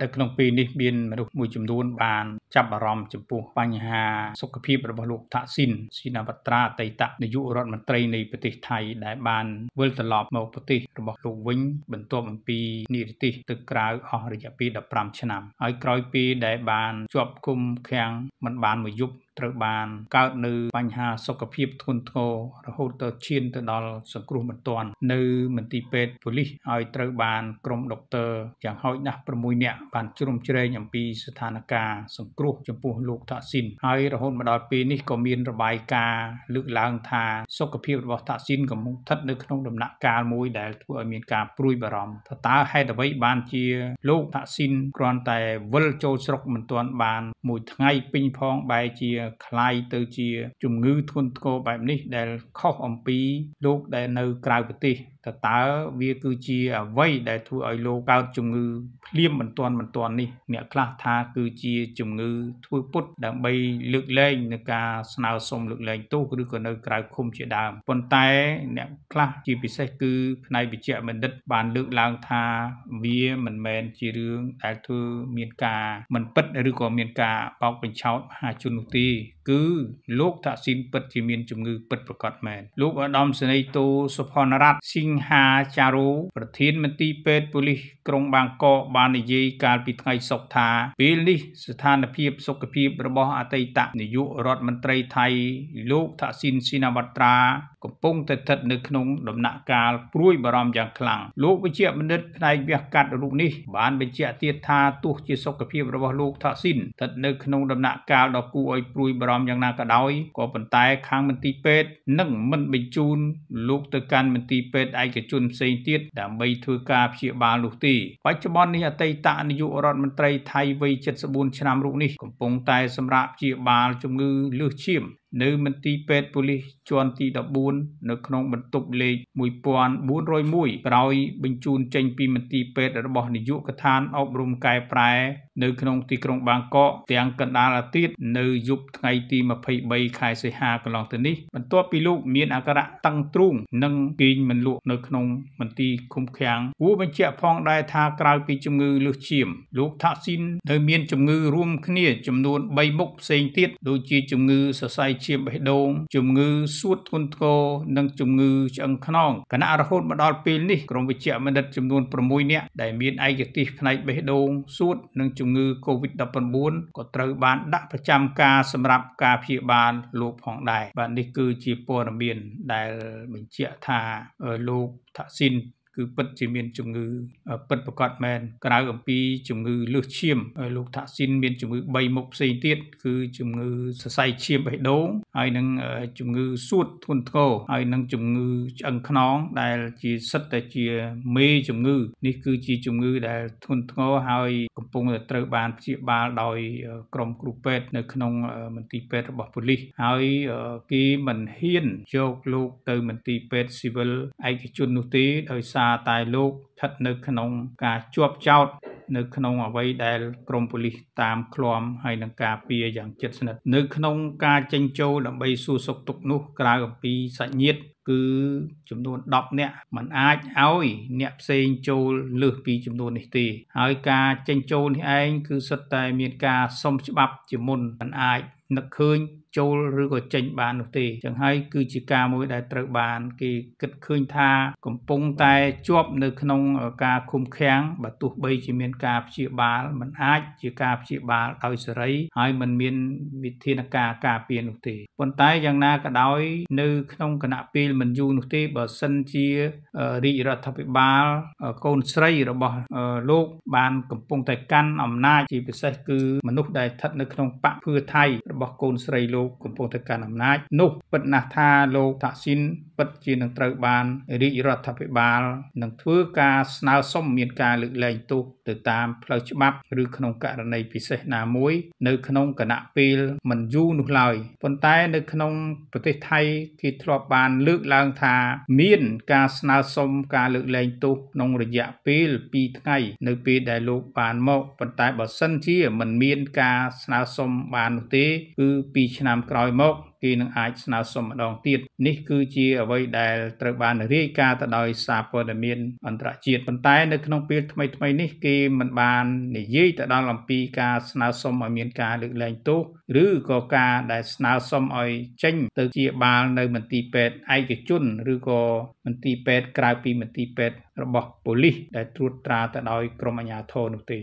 នៅក្នុងពេលនេះមានមនុស្សមួយចំនួនបានចាប់អារម្មណ៍ចំពោះបញ្ហាសុខភាពរបស់លោកថាក់ស៊ីនស៊ីណាវត្រាអតីតនាយករដ្ឋមន្ត្រីនៃប្រទេសថៃដែលបានវិលត្រឡប់មកប្រទេសរបស់លោកវិញបន្ទាប់អំពីនិរទេសទៅក្រៅអស់រយៈពេល15ឆ្នាំហើយក្រោយពេលដែលបានជាប់គុំឃាំងមិនបានមួយយប់ត្រូវបានកើតនៅបញ្ហាសុខភាពធ្ងន់ធ្ងររហូតដល់ឈានទៅដល់សង្គ្រោះបន្ទាន់នៅមន្ទីរពេទ្យប៉ូលីសហើយត្រូវបានក្រុមដុកទ័រយ៉ាងហោចណាស់6នាក់បានជ្រុំជ្រែងអំពីស្ថានភាពសង្គ្រោះចំពោះលោកថាក់ស៊ីនហើយរហូតមកដល់ពេលនេះក៏មានរបាយការណ៍លើកឡើងថាសុខភាពរបស់ថាក់ស៊ីនកំពុងស្ថិតនៅក្នុងដំណាក់កាលមួយដែលធ្វើឲ្យមានការព្រួយបារម្ភថាតើហេតុអ្វីបានជាលោកថាក់ស៊ីនគ្រាន់តែវិលចូលស្រុកមិនទាន់បានមួយថ្ងៃពេញផងបែរជាคล้ายទៅជាជំងឺធ្ងន់ធ្ងរបែបនេះដែលខុសអំពីលោកដែលនៅក្រៅប្រទេសតើតើវាគឺជាអ្វីដែលធ្វើឲ្យលោកកើតជំងឺភ្លាមបន្ទាន់បន្ទាន់នេះអ្នកខ្លះថាគឺជាជំងឺធ្វើពុតដើម្បីលើកលែងនឹងការស្នើសុំលើកលែងទោសឬក៏នៅក្រៅឃុំជាដើមប៉ុន្តែអ្នកខ្លះជាពិសេសគឺផ្នែកវិជ្ជបណ្ឌិតបានលើកឡើងថាវាមិនមែនជារឿងដែលធ្វើមានការមិនពិតឬក៏មានការបោកបញ្ឆោតមហាជននោះទេ គឺលោកតាក់ស៊ីនពិតជាមានជំងឺពិតប្រាកដមែនលោកឧត្តមសេនីយ៍តូសុផនរតស៊ីងហាចារូប្រធានមន្ទីរពេទ្យប៉ូលីសក្រុងបាងកកបាននិយាយកាលពីថ្ងៃសុក្រថាពេលនេះស្ថានភាពសុខភាពរបស់អតីតនាយករដ្ឋមន្ត្រីថៃលោកថាក់ស៊ីនស៊ីណាវត្រា កំពុងតែស្ថិតនៅក្នុងដំណាក់កាលព្រួយបារម្ភយ៉ាងខ្លាំងលោកវិជ្ជបណ្ឌិតផ្នែកវះកាត់រូបនេះបានបញ្ជាក់ទៀតថាទោះជាសុខភាពរបស់លោកថាក់ស៊ីនស្ថិតនៅក្នុងដំណាក់កាលដ៏គួរឲ្យព្រួយបារម្ភយ៉ាងណាក៏ដោយក៏ប៉ុន្តែខាងមន្ទីរពេទ្យនឹងមិនបញ្ជូនលោកទៅកាន់មន្ទីរពេទ្យឯកជនផ្សេងទៀតដើម្បីធ្វើការព្យាបាលនោះទេបច្ចុប្បន្ននេះអតីតនាយករដ្ឋមន្ត្រីថៃវ័យ74ឆ្នាំរូបនេះកំពុងតែសម្រាប់ព្យាបាលជំងឺលើសឈាម នៅមន្ទីរពេទ្យប៉ូលីសជាន់ទី14នៅក្នុងបន្ទប់លេខ1401ក្រោយបញ្ជូនចេញពីមន្ទីរពេទ្យរបស់នាយកដ្ឋានអប់រំកែប្រែ នៅក្នុងទីក្រុងបាងកកទាំងកណ្ដាលអាទិត្យនៅយប់ថ្ងៃទី23ខែសីហាកន្លងទៅនេះបន្ទាប់ពីលោកមានអាការៈតឹងទ្រូងនិងគេងមិនលក់នៅក្នុងមន្ទីរឃុំឃាំងគួរបញ្ជាក់ផងដែរថាក្រៅពីជំងឺលើសឈាម លោកថាក់ស៊ីននៅមានជំងឺរួមគ្នាចំនួន3មុខផ្សេងទៀតដូចជាជំងឺសរសៃឈាមបេះដូងជំងឺសួតធ្ងន់ធ្ងរនិងជំងឺឆ្អឹងខ្នងគណៈរហូតមកដល់ពេលនេះក្រុមវិជ្ជបណ្ឌិតចំនួន6នាក់ដែលមានឯកទេសផ្នែកបេះដូងសួតនិងជំងឺ Covid-19 ក៏ត្រូវបានដាក់ប្រចាំការសម្រាប់ការព្យាបាលលោកផងដែរបាទនេះគឺជាព័ត៌មានដែលបញ្ជាក់ថាលោកថាក់ស៊ីន គឺពិតជាមានជំងឺពិតប្រាកដមែនក្រៅអំពីជំងឺលើសឈាមលោកថាក់ស៊ីនមានជំងឺ3មុខផ្សេងទៀតគឺជំងឺសរសៃឈាមបេះដូងហើយនឹងជំងឺសួតធ្ងន់ធ្ងរហើយនឹងជំងឺឆ្អឹងខ្នងដែលជាសិតតែជាមេជំងឺនេះគឺជាជំងឺដែលធ្ងន់ធ្ងរហើយកំពុងតែត្រូវបានព្យាបាលដោយក្រុមគ្រូពេទ្យនៅក្នុងមន្ទីរពេទ្យរបស់ប៉ូលីសហើយគេមិនហ៊ានយកលោកទៅមន្ទីរពេទ្យស៊ីវិលឯកជននោះទេដោយសសារតែលោកស្ថិតនៅក្នុងការជាប់ចោតនៅក្នុងអ្វីដែលក្រមប៉ូលីសតាមឃ្លាំហើយនឹងការពារយ៉ាងជិតស្និទ្ធនៅក្នុងការចេញចូលដើម្បីសួរសុខទុក្ខនោះក្រៅអំពីសាច់ញាតិគឺចំនួន10នាក់มันអាចឲ្យអ្នកផ្សេងចូលលើសពីចំនួននេះទេហើយការចេញចូលនេះឯងគឺសិតតែមានការសុំច្បាប់ជាមុនมันអាចនឹកឃើញ ចូលឬក៏ចេញបាននោះទេចឹងហើយគឺជាការមួយដែលត្រូវបានគេគិតឃើញថាកំពុងតែជាប់នៅក្នុងការឃុំឃាំងបើទោះបីជាមានការព្យាបាលมันអាចជាការព្យាបាលដោយសេរីហើយมันមានវិធានការការពារនោះទេប៉ុន្តែយ៉ាងណាក៏ដោយនៅក្នុងគណៈពេលមិនយូរនោះទេបើសិនជារាជរដ្ឋាភិបាលកូនស្រីរបស់លោកបានកំពុងតែកាន់អំណាចជាពិសេសគឺមនុស្សដែលស្ថិតនៅក្នុងបកភឿថៃរបស់កូនស្រីលោក ោកលោកកំពុងតែកាន់អំណាចនោះពិតណាស់ថាលោកថាក់ស៊ីនពិតជានឹងត្រូវបានរាជរដ្ឋាភិបាលនឹងធ្វើការស្នើសុំមានការលើកលែងទោសទៅតាមផ្លូវច្បាប់ឬក្នុងករណីពិសេសណាមួយនៅក្នុងគណៈពេលមិនយូរនោះឡើយប៉ុន្តែនៅក្នុងប្រទេសថៃគេធ្លាប់បានលើកឡើងថាមានការស្នើសុំការលើកលែងទោសក្នុងរយៈពេល2ថ្ងៃនៅពេលដែលលោកបានមកប៉ុន្តែបើសិនជាមិនមានការស្នើសុំបាននោះទេគឺ2ឆ្នាំឆ្នាំក្រោយមក គេនឹងអាចស្នើសុំម្ដងទៀតនេះគឺជាអ្វីដែលត្រូវបានរាយការណ៍ទៅដោយសារព័ត៌មានអន្តរជាតិប៉ុន្តែនៅក្នុងពេលថ្មីៗនេះគេមិនបាននិយាយទៅដល់អំពីការស្នើសុំឲ្យមានការលើកលែងទោសឬក៏ការដែលស្នើសុំឲ្យចេញទៅជាបាលនៅមន្ទីរពេទ្យឯកជនឬក៏មន្ទីរពេទ្យក្រៅពីមន្ទីរពេទ្យរបស់ប៉ូលីសដែលត្រួតត្រាទៅដោយក្រុមអាជ្ញាធរនោះទេ